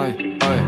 Aïe, aïe.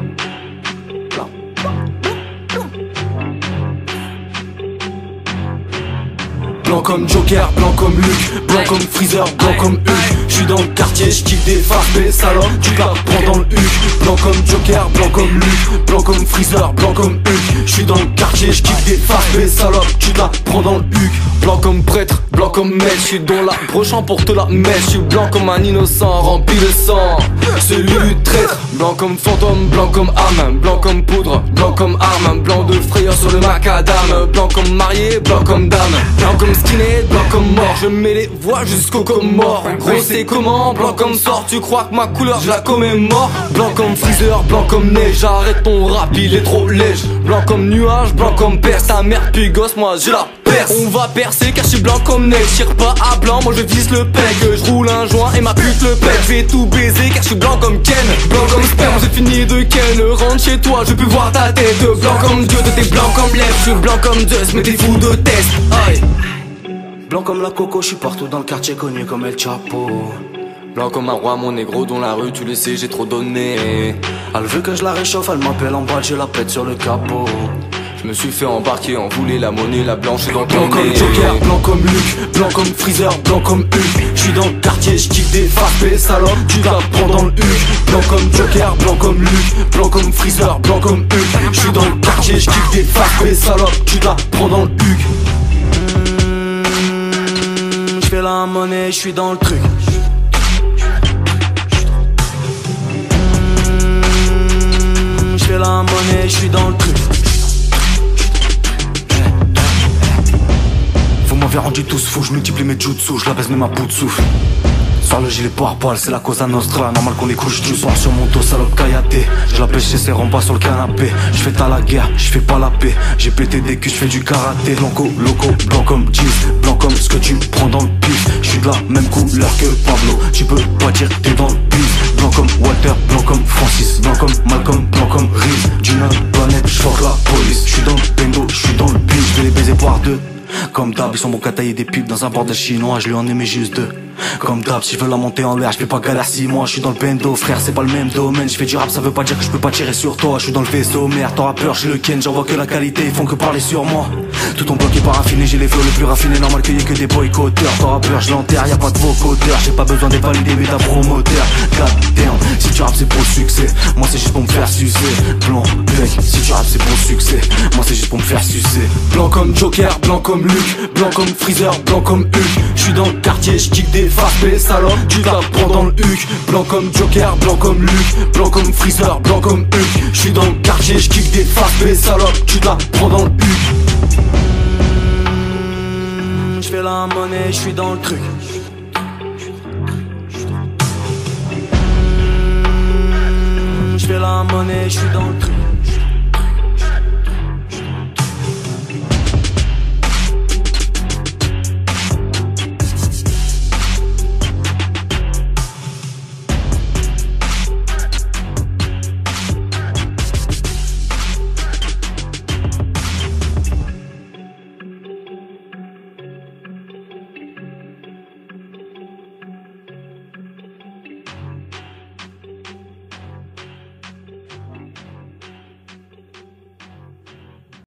Blanc comme Joker, blanc comme Luke, blanc comme Freezer, blanc comme Hulk. J'suis dans le quartier, j'kill des phares, des salopes, tu pars pendant le Hulk. Blanc comme Joker, blanc comme Luke, blanc comme Freezer, blanc comme Hulk. J'suis dans le quartier, j'kill des phares, des salopes, tu la prends dans le Hulk. Blanc comme prêtre, blanc comme maître, j'suis dans la brochamp pour te la mettre. J'suis blanc comme un innocent, rempli de sang. Celui du traître, blanc comme fantôme, blanc comme âme, blanc comme poudre, blanc comme arme, blanc de frayeur sur le macadam, blanc comme marié, blanc comme dame, blanc comme skinhead, blanc comme mort. Je mets les voix jusqu'au mort. Gros, c'est comment, blanc comme sort, tu crois que ma couleur, je la commémore? Blanc comme freezer, blanc comme neige, arrête ton rap, il est trop léger. Blanc comme nuage, blanc comme perce, ta mère puis gosse, moi j'ai la perce. On va percer car je suis blanc comme neige, tire pas à blanc, moi je vise le pec. Je roule un joint et ma pute le pète, je vais tout baiser car je suis blanc comme Ken. Blanc comme sperme, j'ai fini de Ken. Rentre chez toi, je peux voir ta tête. Blanc comme Dieu, t'es blanc comme lèvres, je suis blanc comme Zeus, mais t'es fou de test. Blanc comme la coco, je suis partout dans le quartier connu comme El Chapo. Blanc comme un roi, mon négro dans la rue, tu le sais, j'ai trop donné. Elle veut que je la réchauffe, elle m'appelle en boîte, je la pète sur le capot. Je me suis fait embarquer, envoûler la monnaie, la blanche dans Blanc comme Joker, blanc comme Luke, blanc comme Freezer, blanc comme Hulk. J'suis dans le quartier, j'kiffe des farces, salope, tu vas prendre dans le Hulk. Blanc comme Joker, blanc comme Luke, blanc comme Freezer, blanc comme Hulk. J'suis dans le quartier, j'kiffe des farces, salope, tu vas prendre dans le Hulk. Monnaie, j'suis dans le truc. J'fais la monnaie, j'suis dans le truc. Vous m'avez rendu tous fous, je multiplie mes jutsu, je la baisse même à bout de souffle. Sur le gilet par poil, c'est la cause à nostra Normal qu'on les couche du soir sur mon dos, salope kayate Je la pêche chez ses pas sur le canapé. Je fais ta la guerre, je fais pas la paix. J'ai pété des culs, je fais du karaté. Blanco, loco, blanc comme jeans Blanc comme ce que tu prends dans le pif. Je suis de la même couleur que Pablo. Tu peux pas dire t'es dans le pif Blanc comme Walter, blanc comme Francis. Blanc comme Malcolm, blanc comme Reese. D'une planète, je la police. Je suis dans le bendo, je suis dans le pif. Je vais les baiser par deux comme d'hab, ils sont bons qu'à tailler des pipes dans un bordel chinois, je lui en aimais juste deux. Comme d'hab, si je veux la monter en l'air, je fais pas galère moi je suis dans le bendo, frère, c'est pas le même domaine. Je fais du rap, ça veut pas dire que je peux pas tirer sur toi. Je suis dans le vaisseau, merde, t'auras peur, j'ai le ken, j'en vois que la qualité, ils font que parler sur moi. Tout ton bloc est pas raffiné, j'ai les flots les plus raffinés, normal qu'il y ait que des boycotteurs. T'auras peur, je l'enterre, y a pas de vocodeur, j'ai pas besoin validé, mais d'un promoteur. Tu rap c'est pour le succès, moi c'est juste pour me faire sucer. Blanc, bec, si tu rap c'est pour le succès, moi c'est juste pour me faire sucer. Blanc comme Joker, blanc comme Luke, blanc comme Freezer, blanc comme Hulk. J'suis dans le quartier, j'kick des farces, mais salope, tu vas prendre dans le Hulk. Blanc comme Joker, blanc comme Luke, blanc comme Freezer, blanc comme Hulk. J'suis dans le quartier, j'kick des farces, mais salope, tu vas prendre dans le Hulk. J'fais la monnaie, j'suis dans le truc. Monnaie, j'suis dans le truc.